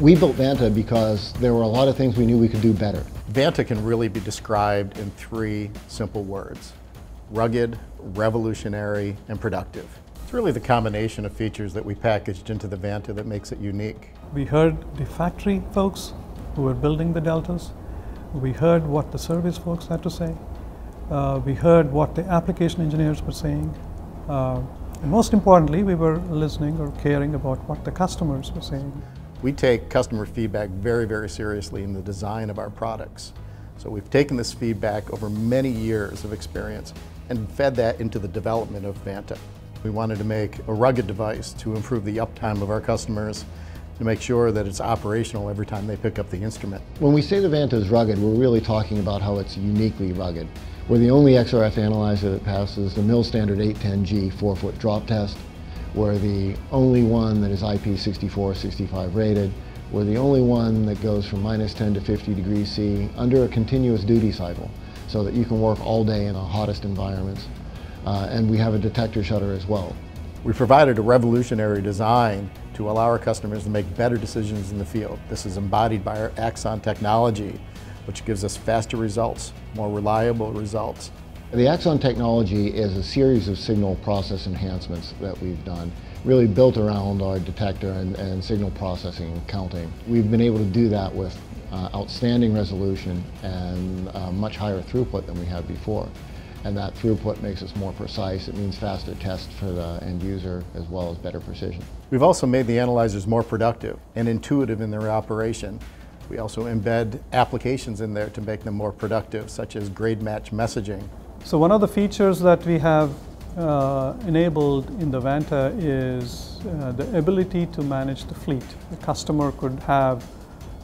We built Vanta because there were a lot of things we knew we could do better. Vanta can really be described in three simple words. Rugged, revolutionary, and productive. It's really the combination of features that we packaged into the Vanta that makes it unique. We heard the factory folks who were building the Deltas. We heard what the service folks had to say. Uh, we heard what the application engineers were saying. Uh, and most importantly, we were listening or caring about what the customers were saying. We take customer feedback very, very seriously in the design of our products. So we've taken this feedback over many years of experience and fed that into the development of Vanta. We wanted to make a rugged device to improve the uptime of our customers, to make sure that it's operational every time they pick up the instrument. When we say the Vanta is rugged, we're really talking about how it's uniquely rugged. We're the only XRF analyzer that passes the MIL standard 810G 4-foot drop test. We're the only one that is IP64, 65 rated. We're the only one that goes from minus 10 to 50 degrees C under a continuous duty cycle so that you can work all day in the hottest environments. Uh, and we have a detector shutter as well. We provided a revolutionary design to allow our customers to make better decisions in the field. This is embodied by our Axon technology, which gives us faster results, more reliable results. The Axon technology is a series of signal process enhancements that we've done, really built around our detector and, and signal processing and counting. We've been able to do that with uh, outstanding resolution and uh, much higher throughput than we had before. And that throughput makes us more precise. It means faster tests for the end user as well as better precision. We've also made the analyzers more productive and intuitive in their operation. We also embed applications in there to make them more productive, such as grade match messaging. So one of the features that we have uh, enabled in the Vanta is uh, the ability to manage the fleet. The customer could have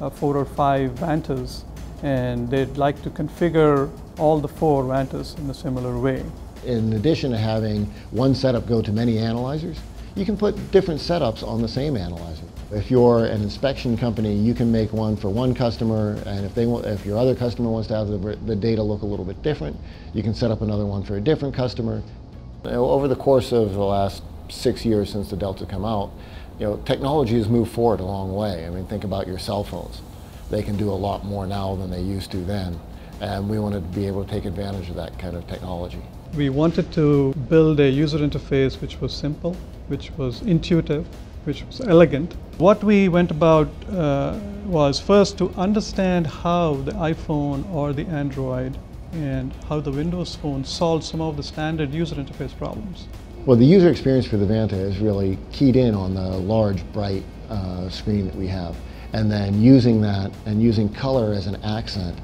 uh, four or five Vantas and they'd like to configure all the four Vantas in a similar way. In addition to having one setup go to many analyzers, you can put different setups on the same analyzer. If you're an inspection company, you can make one for one customer, and if, they want, if your other customer wants to have the, the data look a little bit different, you can set up another one for a different customer. Over the course of the last six years since the Delta come out, you know, technology has moved forward a long way. I mean, think about your cell phones. They can do a lot more now than they used to then, and we wanted to be able to take advantage of that kind of technology. We wanted to build a user interface which was simple, which was intuitive, which was elegant. What we went about uh, was first to understand how the iPhone or the Android and how the Windows Phone solved some of the standard user interface problems. Well, the user experience for the Vanta is really keyed in on the large, bright uh, screen that we have. And then using that and using color as an accent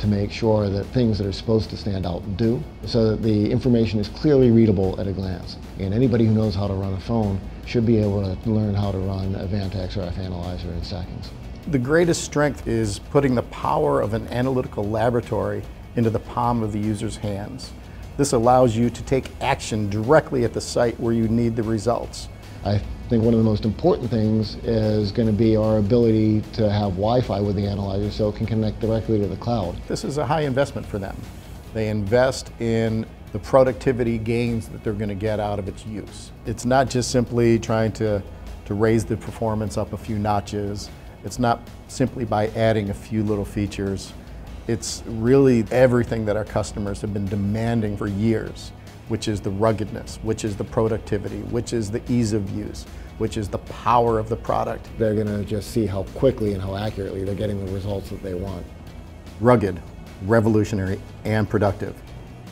to make sure that things that are supposed to stand out do, so that the information is clearly readable at a glance. And anybody who knows how to run a phone should be able to learn how to run a Vanta XRF analyzer in seconds. The greatest strength is putting the power of an analytical laboratory into the palm of the user's hands. This allows you to take action directly at the site where you need the results. I think one of the most important things is going to be our ability to have Wi-Fi with the analyzer so it can connect directly to the cloud. This is a high investment for them. They invest in the productivity gains that they're going to get out of its use. It's not just simply trying to, to raise the performance up a few notches. It's not simply by adding a few little features. It's really everything that our customers have been demanding for years which is the ruggedness, which is the productivity, which is the ease of use, which is the power of the product. They're going to just see how quickly and how accurately they're getting the results that they want. Rugged, revolutionary, and productive.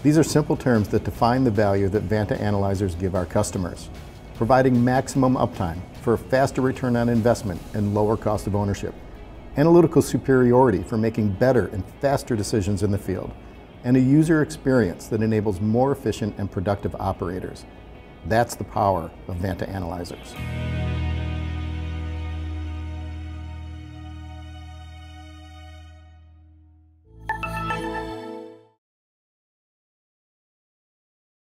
These are simple terms that define the value that Vanta analyzers give our customers, providing maximum uptime for a faster return on investment and lower cost of ownership, analytical superiority for making better and faster decisions in the field, and a user experience that enables more efficient and productive operators. That's the power of Vanta analyzers.